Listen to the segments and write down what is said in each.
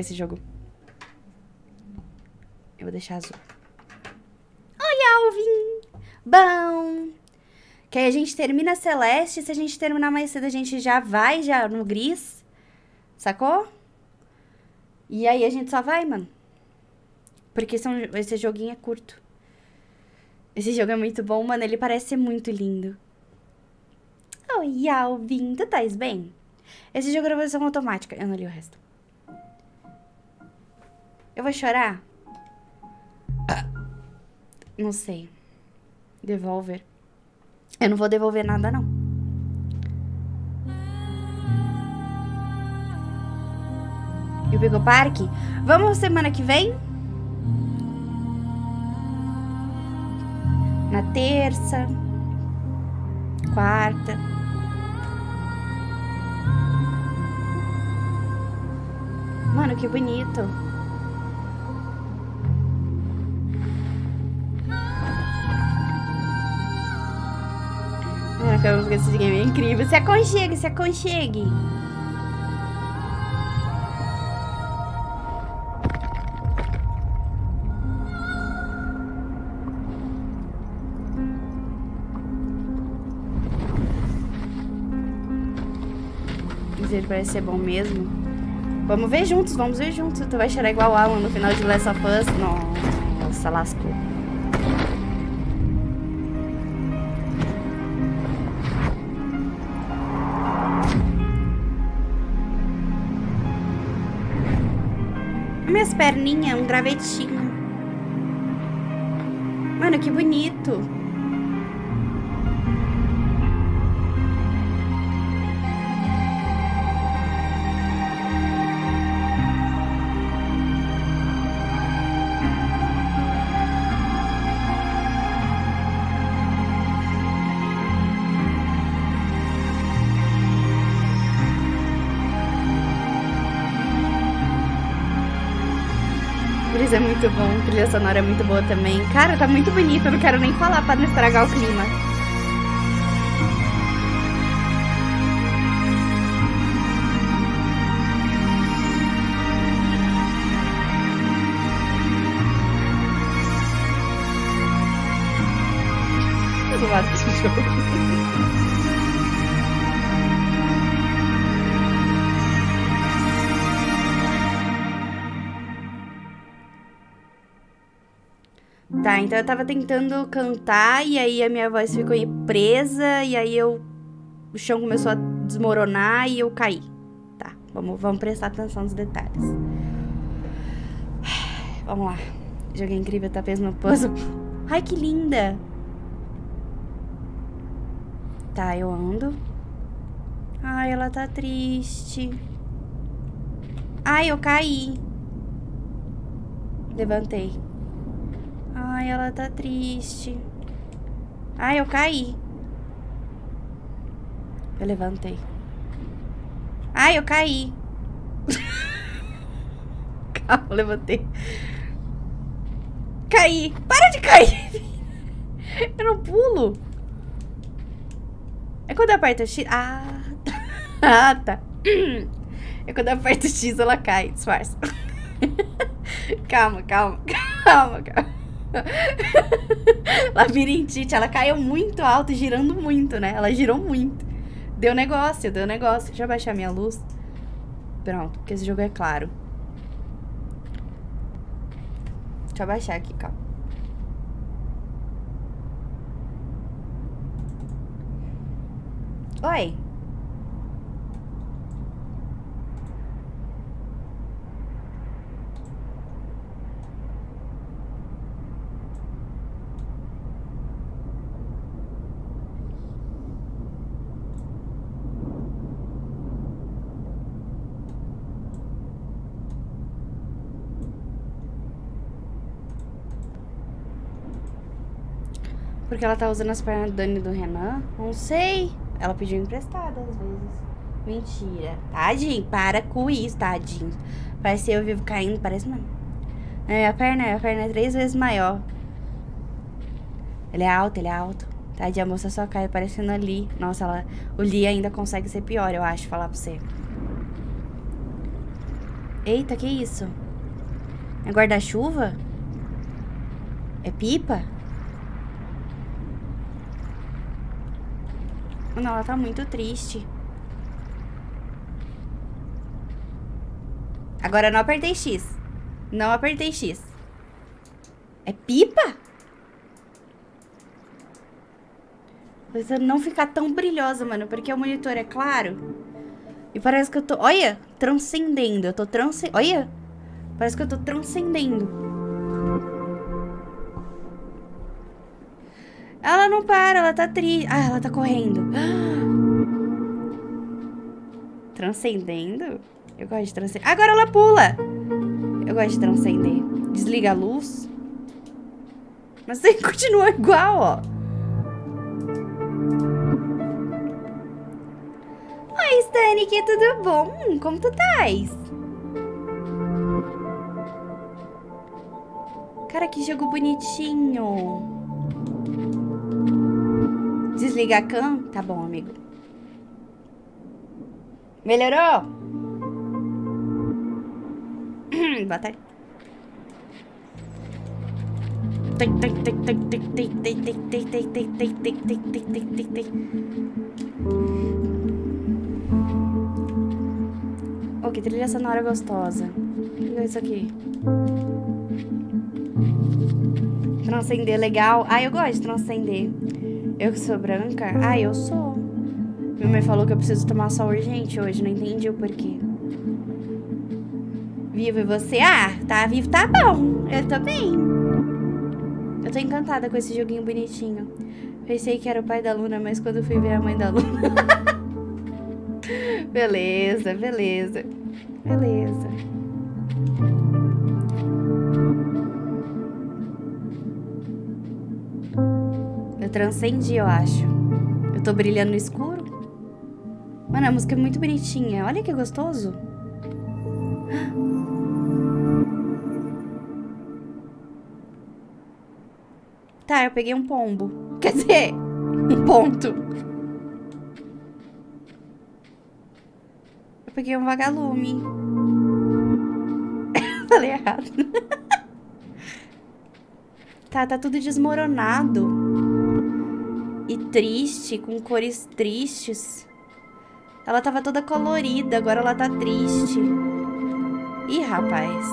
esse jogo. Eu vou deixar azul. Oi, Alvin! Bom... Que aí a gente termina celeste, se a gente terminar mais cedo, a gente já vai já no gris. Sacou? E aí a gente só vai, mano. Porque são, esse joguinho é curto. Esse jogo é muito bom, mano. Ele parece ser muito lindo. Oi, Alvin. Tu estás bem? Esse jogo é versão automática. Eu não li o resto. Eu vou chorar? Não sei. Devolver. Eu não vou devolver nada, não. E o Bigo Park? Vamos semana que vem? Na terça. Quarta. Mano, que bonito. Mano, acabamos com esse game é incrível. Se aconchegue, se aconchegue. Ele parece ser bom mesmo. Vamos ver juntos, vamos ver juntos. Tu vai chorar igual o Alan no final de Last of Us. Nossa, lascou. Minhas perninhas, um gravetinho. Mano, que bonito. Trilha sonora é muito boa também. Cara, tá muito bonito, eu não quero nem falar pra não estragar o clima. Então eu tava tentando cantar e aí a minha voz ficou presa e aí eu o chão começou a desmoronar e eu caí. Tá, vamos, vamos prestar atenção nos detalhes. Vamos lá. Joguei incrível, tá no puzzle. Ai, que linda! Tá, eu ando. Ai, ela tá triste. Ai, eu caí. Levantei. Ai, ela tá triste. Ai, eu caí. Eu levantei. Ai, eu caí. Calma, levantei. Caí. Para de cair. Eu não pulo. É quando eu aperto X. Ah, tá. Ah, tá. É quando eu aperto X, ela cai. Disfarça. calma, calma. Calma, calma. Labirintite, ela caiu muito alto, girando muito, né? Ela girou muito. Deu negócio, deu negócio. Deixa eu baixar minha luz. Pronto, porque esse jogo é claro. Deixa eu baixar aqui, calma. Oi. Porque ela tá usando as pernas do Dani e do Renan? Não sei. Ela pediu emprestado às vezes. Mentira. Tadinho, para com isso, tadinho. Parece eu vivo caindo, parece não. A minha perna, minha perna é três vezes maior. Ele é alto, ele é alto. Tadinha, a moça só cai parecendo ali. Nossa, ela, o Lee ainda consegue ser pior, eu acho, falar pra você. Eita, que isso? É guarda-chuva? É pipa? Não, ela tá muito triste. Agora não apertei X. Não apertei X. É pipa? Precisa não ficar tão brilhosa, mano, porque o monitor é claro. E parece que eu tô, olha, transcendendo. Eu tô transcendendo, olha. Parece que eu tô transcendendo. Ela não para, ela tá triste. Ah, ela tá correndo. Transcendendo? Eu gosto de transcender. Agora ela pula. Eu gosto de transcender. Desliga a luz. Mas você continua igual, ó. Oi, Stanik, tudo bom? Como tu estás? Cara, que jogo bonitinho. Desliga a cam? Tá bom, amigo. Melhorou? Boa tarde. Oh, que trilha sonora gostosa. O que é isso aqui? Transcender legal. Ah, eu gosto de transcender. Eu que sou branca? Ah, eu sou. Minha mãe falou que eu preciso tomar sol urgente hoje. Não entendi o porquê. Vivo e você? Ah, tá vivo, tá bom. Eu tô bem. Eu tô encantada com esse joguinho bonitinho. Pensei que era o pai da Luna, mas quando fui ver a mãe da Luna... beleza, beleza. Beleza. Transcendi, eu acho. Eu tô brilhando no escuro. Mano, a música é muito bonitinha. Olha que gostoso. Tá, eu peguei um pombo. Quer dizer, um ponto. Eu peguei um vagalume. Falei errado. tá, tá tudo desmoronado. E triste, com cores tristes. Ela tava toda colorida, agora ela tá triste. Ih, rapaz.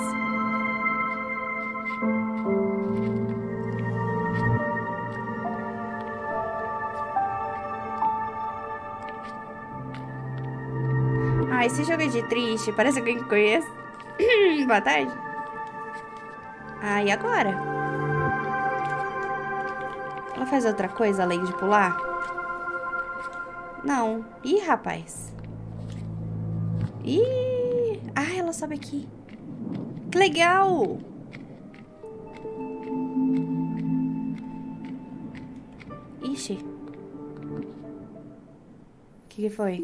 Ah, esse jogo é de triste. Parece alguém que conhece. Boa tarde. Ah, e agora? Faz outra coisa além de pular? Não. Ih, rapaz. Ih. Ah, ela sobe aqui. Que legal. Ixi. O que, que foi?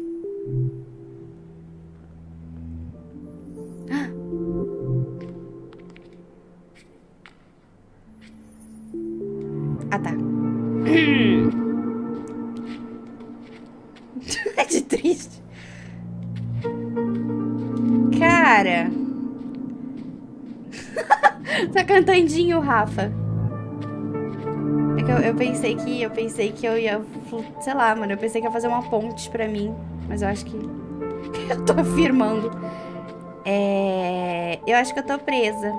Tá cantandinho, Rafa. É eu, eu, pensei que eu pensei que eu ia, sei lá, mano, eu pensei que ia fazer uma ponte pra mim, mas eu acho que eu tô afirmando. É, eu acho que eu tô presa.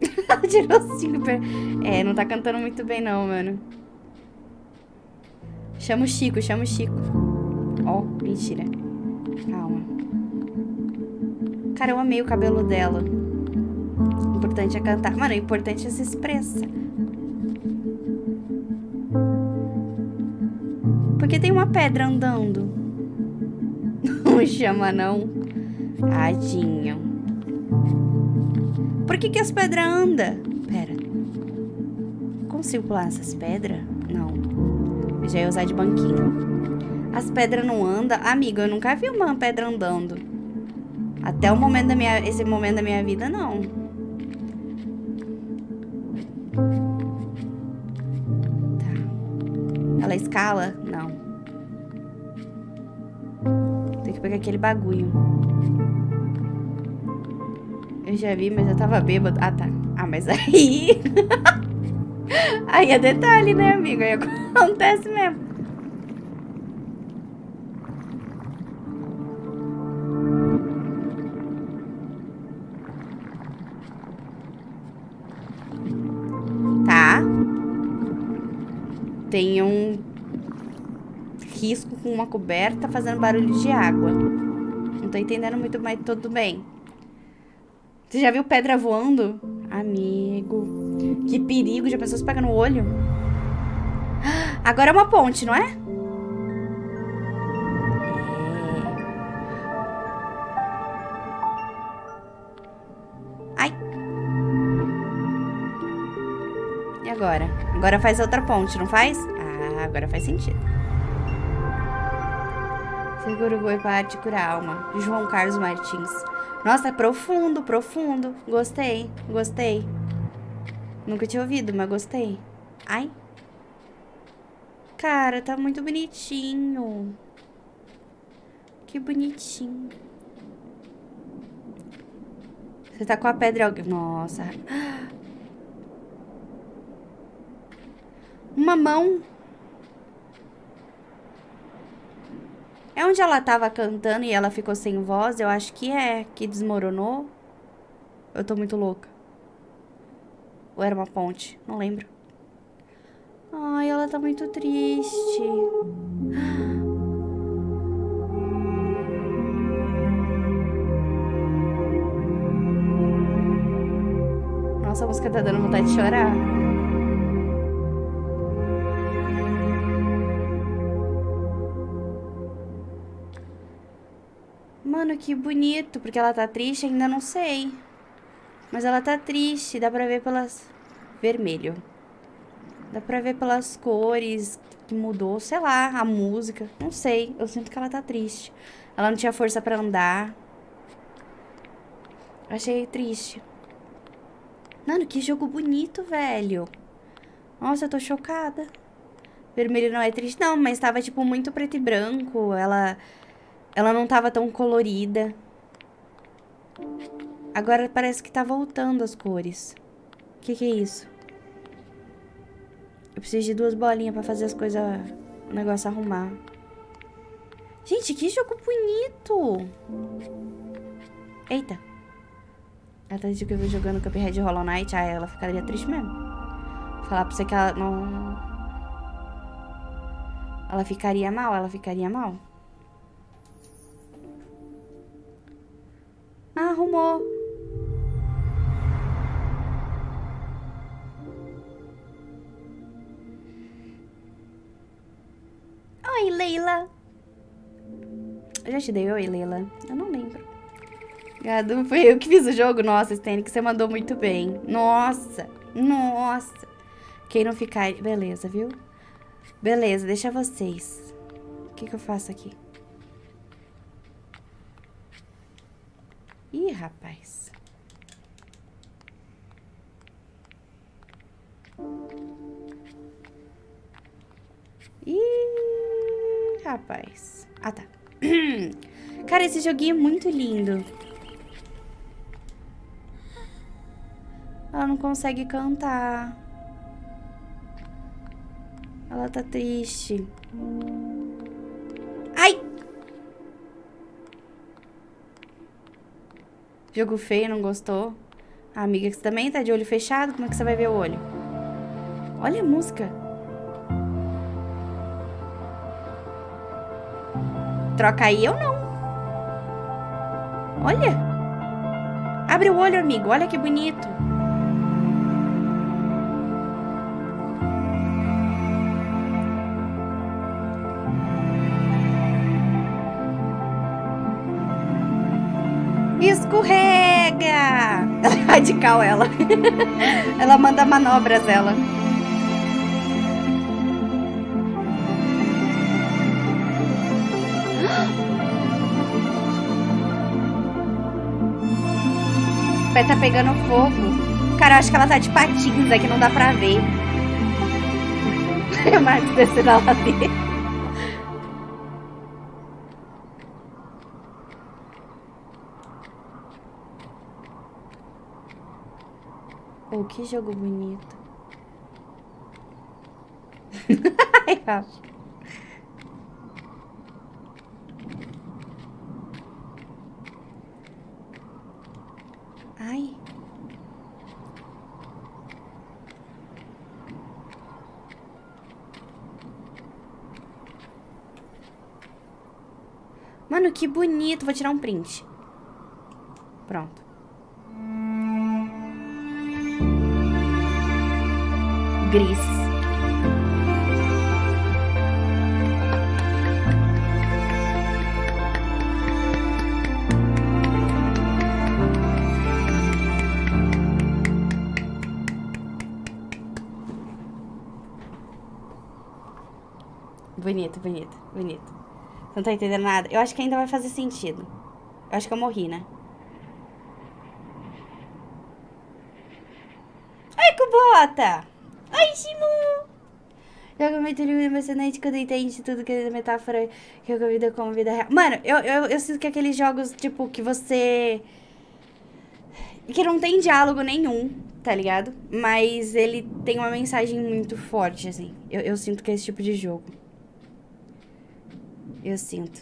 Tirou cinco. É, não tá cantando muito bem não, mano. Chama o Chico, chama o Chico. Mentira. Calma. Cara, eu amei o cabelo dela. O importante é cantar. Mano, o importante é se expressar. Porque tem uma pedra andando. Não chama, não. Tadinho. Por que, que as pedras andam? Pera. Consigo pular essas pedras? Não. Eu já ia usar de banquinho. As pedras não andam? Amigo, eu nunca vi uma pedra andando. Até o momento da minha... Esse momento da minha vida, não. Tá. Ela escala? Não. Tem que pegar aquele bagulho. Eu já vi, mas eu tava bêbado. Ah, tá. Ah, mas aí... aí é detalhe, né, amigo? Aí acontece mesmo. Tem um risco com uma coberta fazendo barulho de água. Não tô entendendo muito, mas tudo bem. Você já viu pedra voando? Amigo. Que perigo. Já pensou se pega no olho? Agora é uma ponte, não é? Agora? Agora faz outra ponte, não faz? Ah, agora faz sentido. Segura o boi para te curar alma. João Carlos Martins. Nossa, profundo, profundo. Gostei, gostei. Nunca tinha ouvido, mas gostei. Ai. Cara, tá muito bonitinho. Que bonitinho. Você tá com a pedra... Nossa. Uma mão. É onde ela tava cantando e ela ficou sem voz? Eu acho que é. Que desmoronou. Eu tô muito louca. Ou era uma ponte? Não lembro. Ai, ela tá muito triste. Nossa, a música tá dando vontade de chorar. Mano, que bonito. Porque ela tá triste, ainda não sei. Mas ela tá triste. Dá pra ver pelas... Vermelho. Dá pra ver pelas cores que mudou. Sei lá, a música. Não sei. Eu sinto que ela tá triste. Ela não tinha força pra andar. Achei triste. Mano, que jogo bonito, velho. Nossa, eu tô chocada. Vermelho não é triste, não, mas tava, tipo, muito preto e branco. Ela ela não tava tão colorida. Agora parece que tá voltando as cores. O que, que é isso? Eu preciso de duas bolinhas pra fazer as coisas... O negócio arrumar. Gente, que jogo bonito! Eita. Ela tá dizendo que eu vou jogando Cuphead Hollow Knight. Ah, ela ficaria triste mesmo. Vou falar pra você que ela não... Ela ficaria mal, ela ficaria mal. Arrumou. Oi, Leila. Eu já te dei oi, Leila? Eu não lembro. Obrigado, foi eu que fiz o jogo. Nossa, Stane, que você mandou muito bem. Nossa, nossa. Quem não ficar... Beleza, viu? Beleza, deixa vocês. O que, que eu faço aqui? Ih, rapaz. Ih, rapaz. Ah, tá. Cara, esse joguinho é muito lindo. Ela não consegue cantar. Ela tá triste. Jogo feio, não gostou? A amiga que também tá de olho fechado, como é que você vai ver o olho? Olha a música. Troca aí ou não? Olha. Abre o olho, amigo. Olha que bonito. Escorrega! Ela é radical, ela. ela manda manobras, ela. O pé tá pegando fogo. Cara, eu acho que ela tá de patins, é que não dá pra ver. o Marcos descer da ladeira. Que jogo bonito. Ai, Rafa. Ai. Mano, que bonito. Vou tirar um print. Pronto. Gris. Bonito, bonito, bonito. Não tá entendendo nada? Eu acho que ainda vai fazer sentido. Eu acho que eu morri, né? Ai, Cubota! Ai, Shimu! Joga muito emocionante quando entende tudo que é metáfora que eu vida como vida real. Mano, eu, eu, eu sinto que aqueles jogos, tipo, que você. que não tem diálogo nenhum, tá ligado? Mas ele tem uma mensagem muito forte, assim. Eu, eu sinto que é esse tipo de jogo. Eu sinto.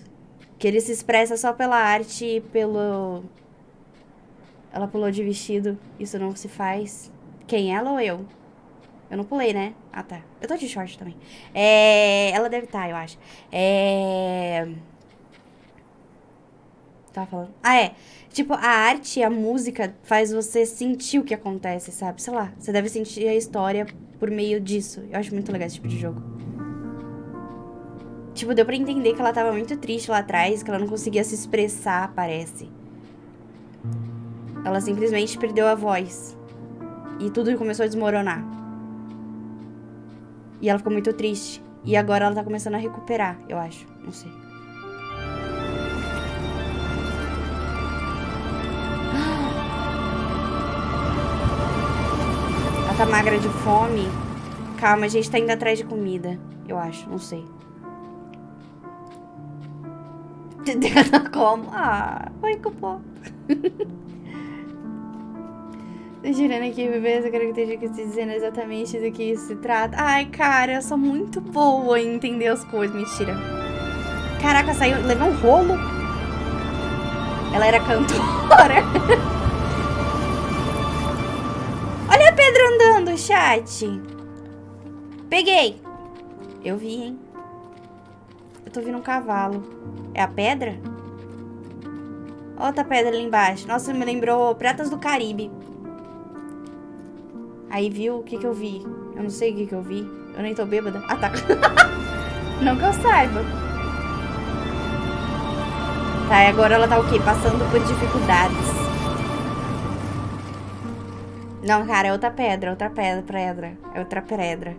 Que ele se expressa só pela arte e pelo. Ela pulou de vestido. Isso não se faz. Quem? Ela ou eu? Eu não pulei, né? Ah, tá. Eu tô de short também. É... Ela deve estar, tá, eu acho. É... Tava falando. Ah, é. Tipo, a arte, a música faz você sentir o que acontece, sabe? Sei lá. Você deve sentir a história por meio disso. Eu acho muito legal esse tipo de jogo. Tipo, deu pra entender que ela tava muito triste lá atrás, que ela não conseguia se expressar, parece. Ela simplesmente perdeu a voz. E tudo começou a desmoronar. E ela ficou muito triste. E agora ela tá começando a recuperar, eu acho. Não sei. Ela tá magra de fome. Calma, a gente tá indo atrás de comida. Eu acho, não sei. Como? Ah, oi, cupom. Tô girando aqui, bebê, essa característica te dizendo exatamente do que isso se trata. Ai, cara, eu sou muito boa em entender as coisas. Mentira. Caraca, saiu. Levei um rolo. Ela era cantora. Olha a Pedro andando, chat. Peguei. Eu vi, hein? Eu tô vendo um cavalo. É a pedra? Outra pedra ali embaixo. Nossa, me lembrou Pratas do Caribe. Aí viu o que que eu vi? Eu não sei o que que eu vi. Eu nem tô bêbada. Ah, tá. não que eu saiba. Tá, e agora ela tá o quê? Passando por dificuldades. Não, cara, é outra pedra, outra pedra, pedra. É outra pedra.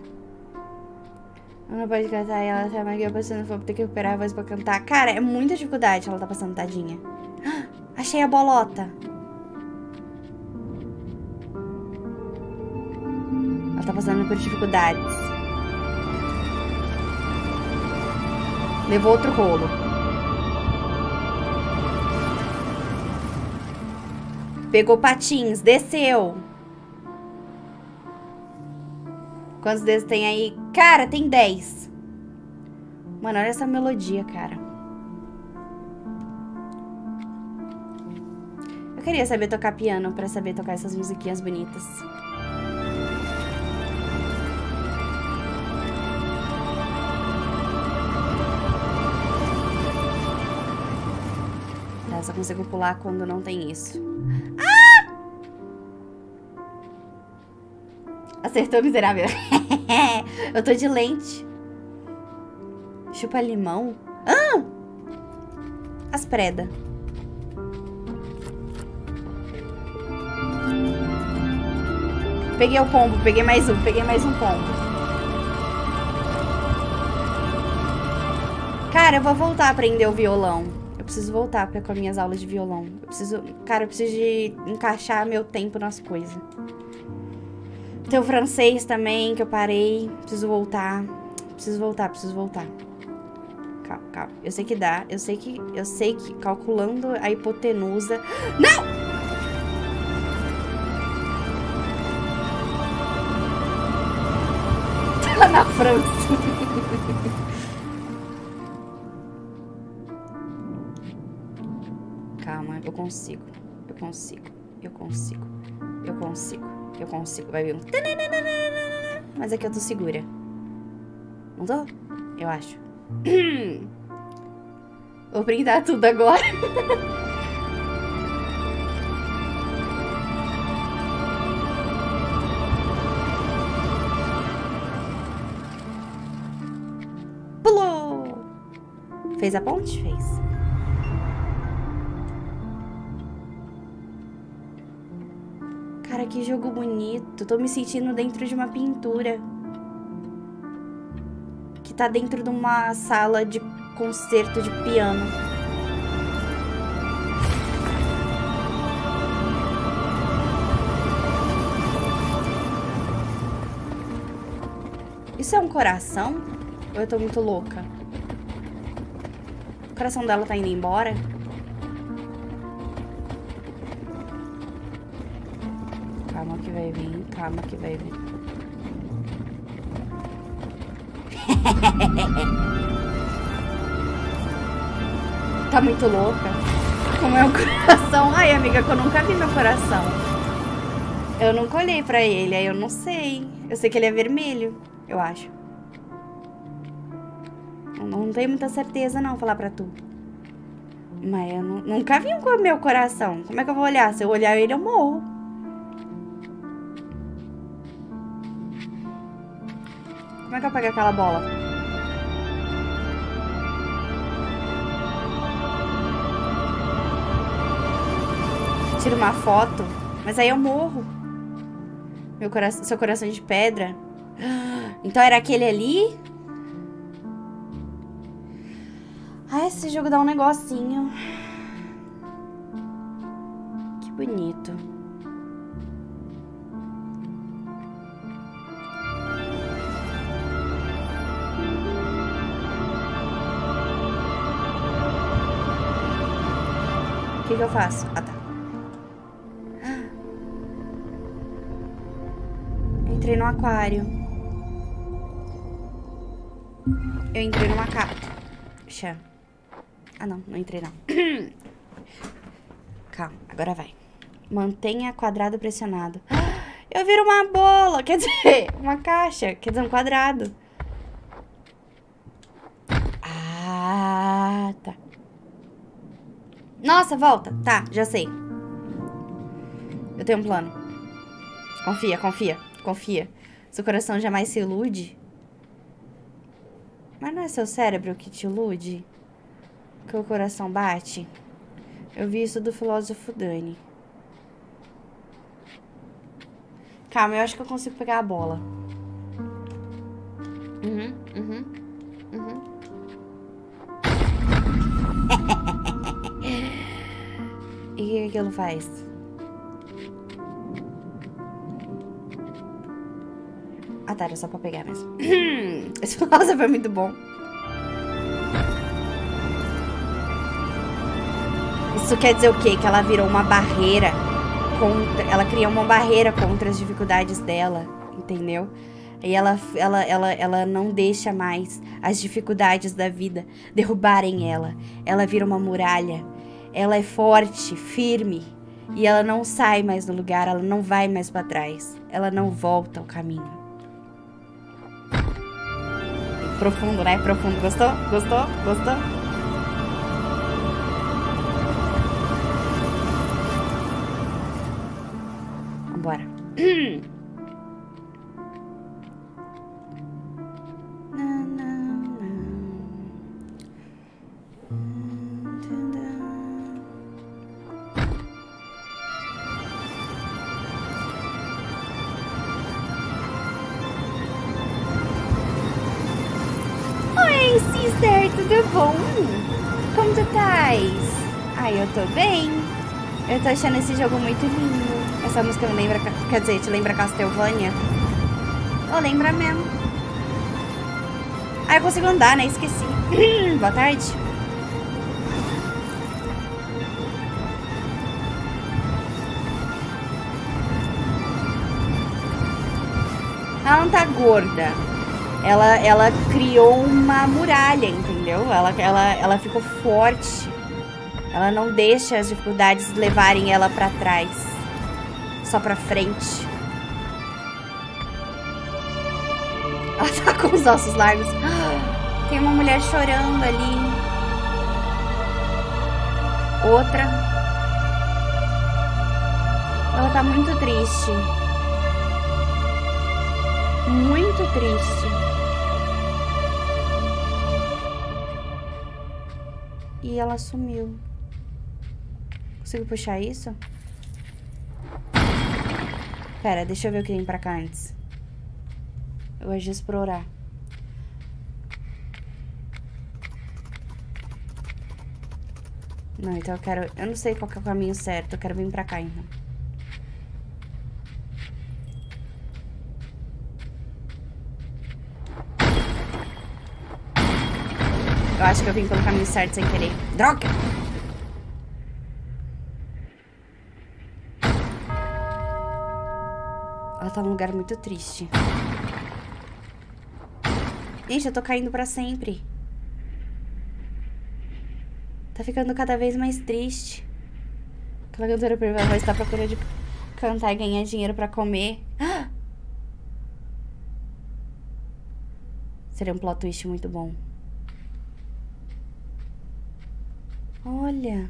Ela não pode cantar e ela tá mais passando fome, ter que recuperar a voz pra cantar. Cara, é muita dificuldade ela tá passando, tadinha. Achei a bolota. Tá passando por dificuldades. Levou outro rolo. Pegou patins, desceu. Quantos dedos tem aí? Cara, tem 10. Mano, olha essa melodia, cara. Eu queria saber tocar piano pra saber tocar essas musiquinhas bonitas. Tá, só consigo pular quando não tem isso. Acertou, miserável. eu tô de lente. Chupa limão? Ah! As preda. Peguei o pombo, peguei mais um, peguei mais um pombo. Cara, eu vou voltar a aprender o violão. Eu preciso voltar pra, com as minhas aulas de violão. Eu preciso... Cara, eu preciso de encaixar meu tempo nas coisas. Tem o francês também, que eu parei. Preciso voltar. Preciso voltar, preciso voltar. Calma, calma. Eu sei que dá. Eu sei que. Eu sei que calculando a hipotenusa. Não! Tá na França. eu consigo. Eu consigo. Eu consigo. Eu consigo. Eu consigo. Vai vir um. Mas aqui eu tô segura. Não tô? Eu acho. Vou brindar tudo agora. Pulou! Fez a ponte? Fez. Cara, que jogo bonito. Tô me sentindo dentro de uma pintura. Que tá dentro de uma sala de concerto de piano. Isso é um coração? Ou eu tô muito louca? O coração dela tá indo embora? Vai vir, calma que vai vir. tá muito louca? Como é o coração? Ai, amiga, que eu nunca vi meu coração. Eu nunca olhei pra ele, aí eu não sei. Eu sei que ele é vermelho, eu acho. Eu não tenho muita certeza não, falar pra tu. Mas eu nunca vi o meu coração. Como é que eu vou olhar? Se eu olhar ele, eu morro. Como é que eu pego aquela bola? Tiro uma foto, mas aí eu morro. Meu coração, seu coração de pedra. Então era aquele ali? Ah, esse jogo dá um negocinho. Que bonito. Que, que eu faço? Ah, tá. Entrei no aquário. Eu entrei numa caixa. Ah, não. Não entrei, não. Calma. Agora vai. Mantenha quadrado pressionado. Eu viro uma bola. Quer dizer, uma caixa. Quer dizer, um quadrado. Ah, tá. Nossa, volta. Tá, já sei. Eu tenho um plano. Confia, confia, confia. Seu coração jamais se ilude. Mas não é seu cérebro que te ilude? Que o coração bate? Eu vi isso do filósofo Dani. Calma, eu acho que eu consigo pegar a bola. Uhum, uhum, E o que aquilo faz? Ah, tá, era só pra pegar mesmo. Esse filósofo é muito bom. Isso quer dizer o quê? Que ela virou uma barreira contra... Ela criou uma barreira contra as dificuldades dela, entendeu? E ela, ela, ela, ela não deixa mais as dificuldades da vida derrubarem ela. Ela vira uma muralha. Ela é forte, firme. E ela não sai mais do lugar, ela não vai mais para trás. Ela não volta ao caminho. Profundo, né? Profundo. Gostou? Gostou? Gostou? Vambora. tô achando esse jogo muito lindo. Essa música me lembra, quer dizer, te lembra Castlevania? Oh, lembra mesmo. Ah, eu consigo andar, né? Esqueci. Boa tarde. Ela não tá gorda. Ela, ela criou uma muralha, entendeu? Ela, ela, ela ficou forte. Ela não deixa as dificuldades levarem ela para trás. Só pra frente. Ela tá com os ossos largos. Tem uma mulher chorando ali. Outra. Ela tá muito triste. Muito triste. E ela sumiu. Consigo puxar isso? Pera, deixa eu ver o que tem pra cá antes. Eu gosto de explorar. Não, então eu quero... Eu não sei qual é o caminho certo. Eu quero vir pra cá, então. Eu acho que eu vim pelo caminho certo sem querer. Droga! Ela tá num lugar muito triste. Gente, eu tô caindo pra sempre. Tá ficando cada vez mais triste. Aquela cantora vai estar procurando cantar e ganhar dinheiro pra comer. Seria um plot twist muito bom. Olha.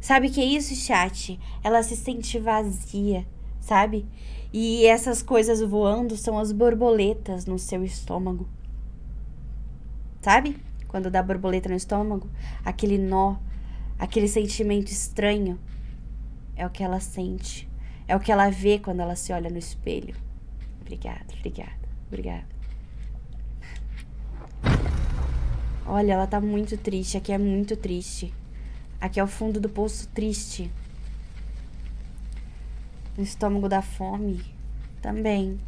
Sabe o que é isso, chat? Ela se sente vazia, sabe? E essas coisas voando são as borboletas no seu estômago. Sabe? Quando dá borboleta no estômago, aquele nó, aquele sentimento estranho, é o que ela sente. É o que ela vê quando ela se olha no espelho. Obrigada, obrigada, obrigada. Olha, ela tá muito triste. Aqui é muito triste. Aqui é o fundo do poço triste. No estômago da fome. Também.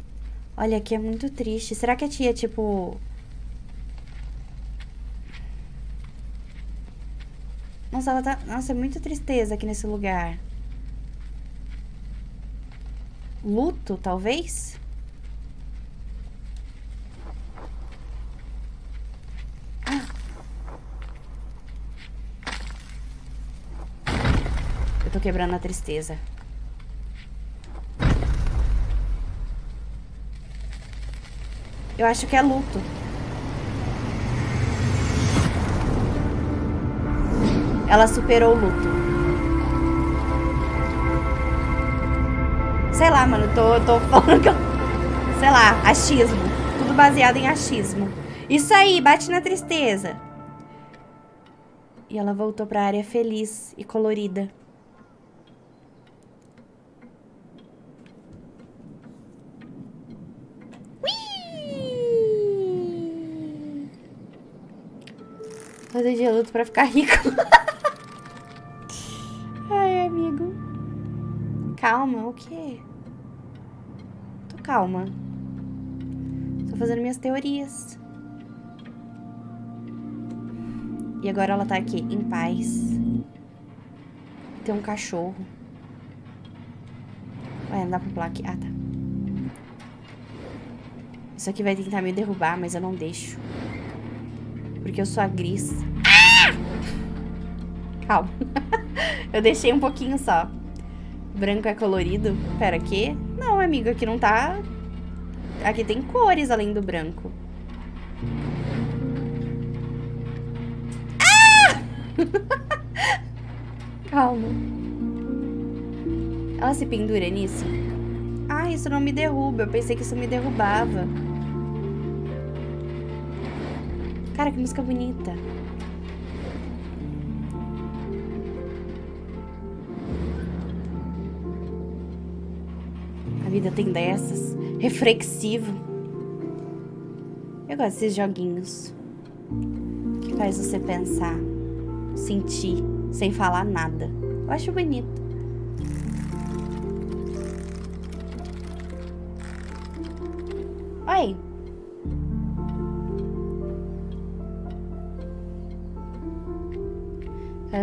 Olha, aqui é muito triste. Será que a tia, tipo, Nossa, ela tá... Nossa, é muita tristeza aqui nesse lugar. Luto, talvez? Ah. Eu tô quebrando a tristeza. Eu acho que é luto. Ela superou o luto. Sei lá, mano, tô, tô falando que eu... Sei lá, achismo. Tudo baseado em achismo. Isso aí, bate na tristeza. E ela voltou pra área feliz e colorida. Fazer de luto pra ficar rico. amigo. Calma, o quê? Tô calma. Tô fazendo minhas teorias. E agora ela tá aqui, em paz. Tem um cachorro. Ué, não dá pra pular aqui. Ah, tá. Isso aqui vai tentar me derrubar, mas eu não deixo. Porque eu sou a Gris. Calma. Eu deixei um pouquinho só. Branco é colorido. Pera, aqui? Não, amigo, aqui não tá... Aqui tem cores além do branco. Ah! Calma. Ela se pendura nisso? Ah, isso não me derruba. Eu pensei que isso me derrubava. Cara, que música bonita. vida tem dessas. Reflexivo. Eu gosto desses joguinhos. Que faz você pensar, sentir, sem falar nada. Eu acho bonito.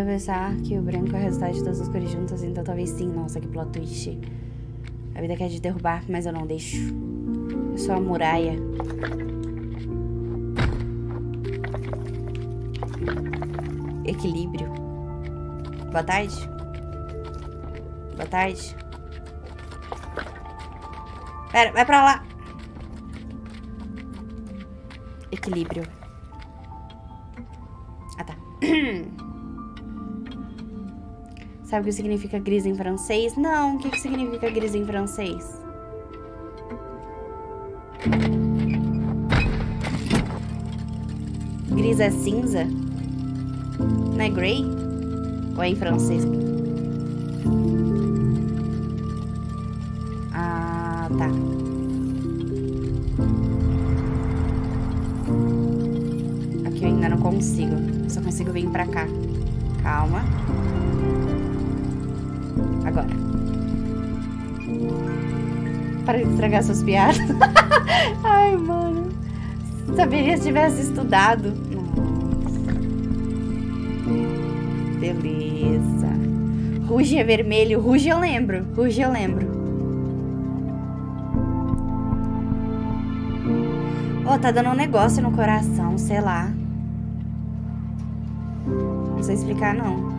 Pensar que o branco é o resultado de todas as cores juntas, então talvez sim. Nossa, que plot twist. A vida quer te derrubar, mas eu não deixo. Eu sou a muralha. Equilíbrio. Boa tarde. Boa tarde. Pera, vai pra lá. Equilíbrio. Ah, tá. Sabe o que significa gris em francês? Não, o que, que significa gris em francês? Gris é cinza? Não é grey? Ou é em francês? Ah, tá. Aqui eu ainda não consigo. Só consigo vir pra cá. Calma. Agora. Para de estragar suas piadas. Ai, mano. Saberia se tivesse estudado. Nossa. Beleza. Ruge é vermelho. Ruge eu lembro. Ruge eu lembro. Oh, tá dando um negócio no coração, sei lá. Não sei explicar, não.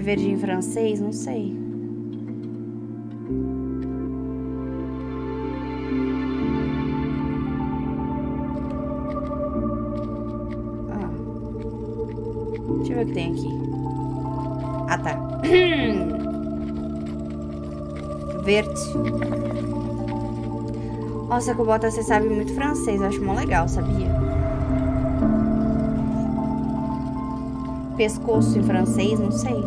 É verde em francês, não sei. Ah. Deixa eu ver o que tem aqui. Ah, tá. Verde. Nossa, Cobota, você sabe muito francês. Eu acho mó legal, sabia? Pescoço em francês, não sei.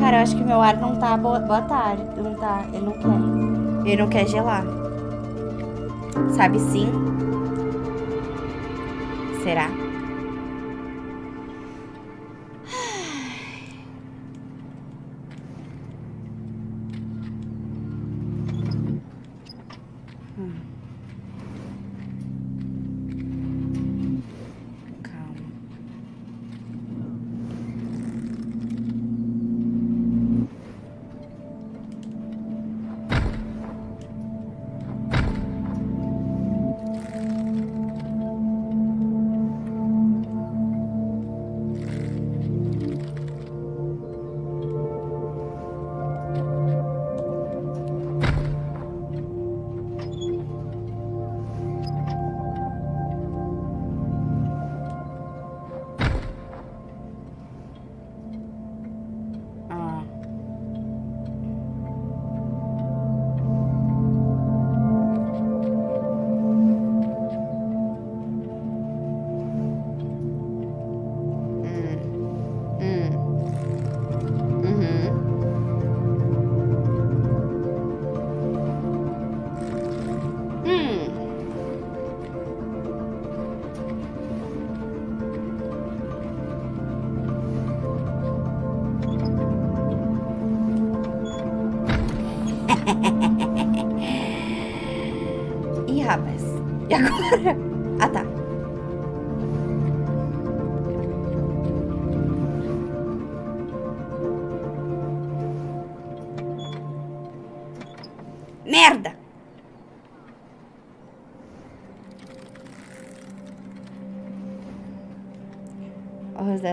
Cara, eu acho que meu ar não tá boa, boa tarde. Não tá, ele não quer. Ele não quer gelar. Sabe sim? Será?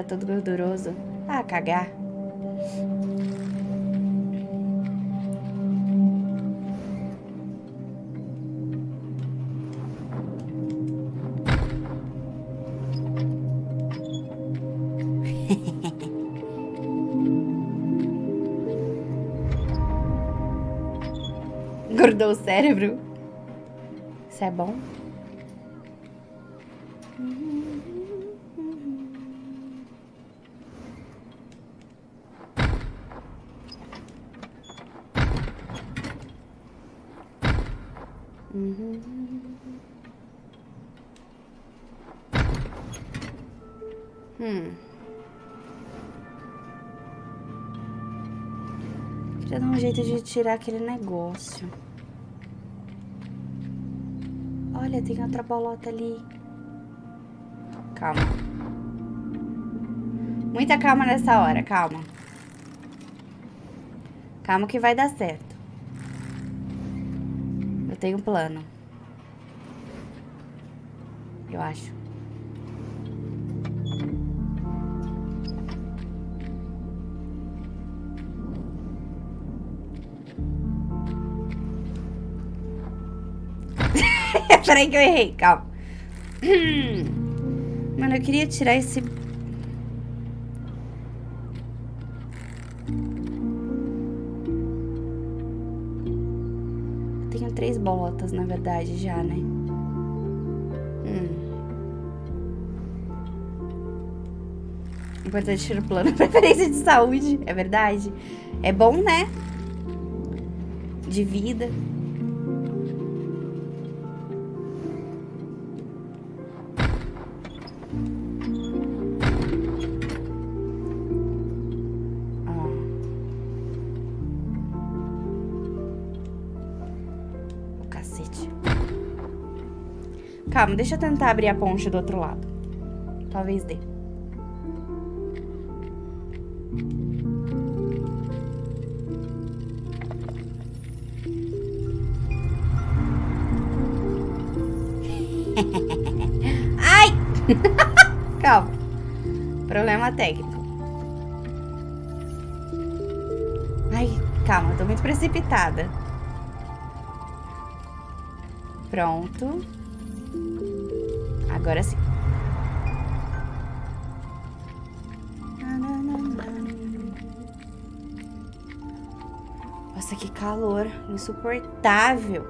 Todo gorduroso. Ah, cagar. Engordou o cérebro. Isso é bom? Hum. Queria dar um jeito de tirar aquele negócio. Olha, tem outra bolota ali. Calma. Muita calma nessa hora, calma. Calma que vai dar certo. Eu tenho um plano. Eu acho. Peraí que eu errei, calma. Mano, eu queria tirar esse... três bolotas, na verdade, já, né? Hum. Importante tirar o plano. Preferência de saúde, é verdade? É bom, né? De vida. Calma, deixa eu tentar abrir a ponte do outro lado. Talvez dê. Ai! Calma. Problema técnico. Ai, calma, tô muito precipitada. Pronto. Agora sim. Nossa, que calor. Insuportável.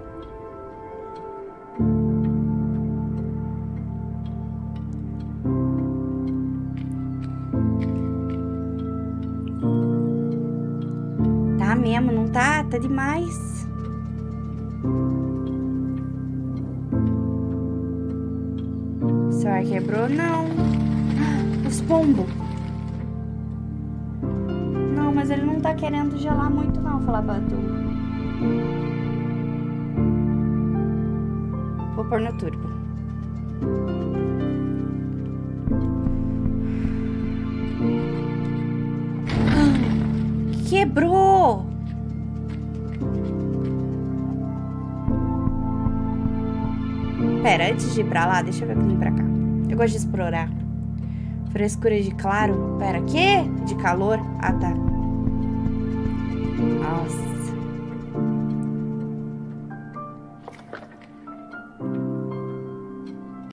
Tá mesmo, não tá? Tá demais. Quebrou? Não. Os pombos. Não, mas ele não tá querendo gelar muito não, falar pra tu. Vou pôr no turbo. Quebrou! Pera, antes de ir pra lá, deixa eu ver o que pra cá. Gosto de explorar. Frescura de claro. Pera, quê? De calor? Ah, tá.